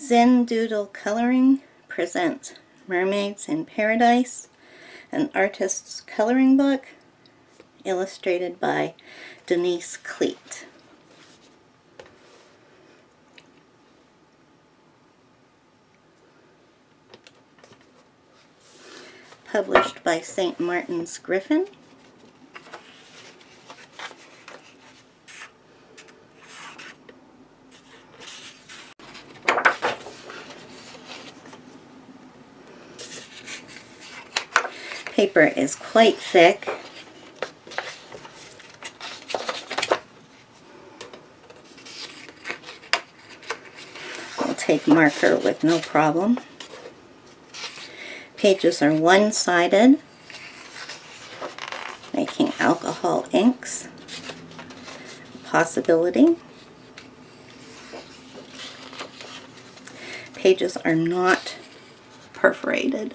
Zendoodle Coloring presents Mermaids in Paradise, an artist's coloring book, illustrated by Denyse Klette. Published by St. Martin's Griffin. Paper is quite thick. I'll take marker with no problem. Pages are one-sided, making alcohol inks possibility. Pages are not perforated.